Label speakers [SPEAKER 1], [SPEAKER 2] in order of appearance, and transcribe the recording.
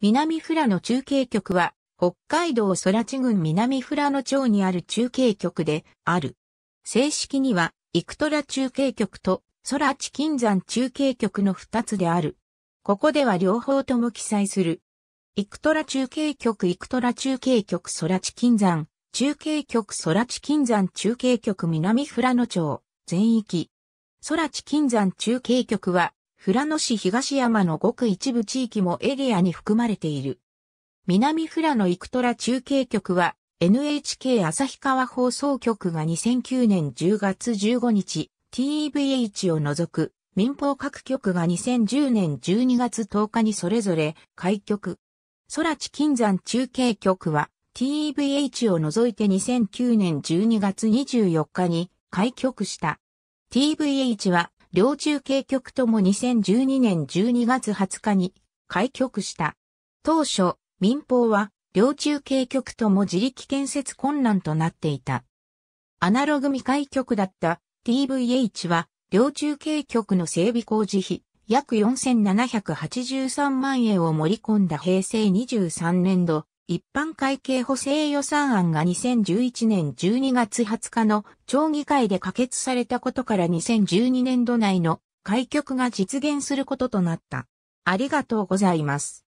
[SPEAKER 1] 南富良野中継局は、北海道空知郡南富良野町にある中継局である。正式には、イクトラ中継局と空知金山中継局の二つである。ここでは両方とも記載する。イクトラ中継局イクトラ中継局空知金山、中継局空知金山中継局南富良野町、全域。空知金山中継局は、富良野市東山のごく一部地域もエリアに含まれている。南富良野イクトラ中継局は、NHK 旭川放送局が2009年10月15日、TVH を除く民放各局が2010年12月10日にそれぞれ開局。空知金山中継局は TVH を除いて2009年12月24日に開局した。TVH は両中継局とも2012年12月20日に開局した。当初、民放は両中継局とも自力建設困難となっていた。アナログ未開局だった TVH は、両中継局の整備工事費、約4783万円を盛り込んだ平成23年度、一般会計補正予算案が2011年12月20日の町議会で可決されたことから2012年度内の開局が実現することとなった。ありがとうございます。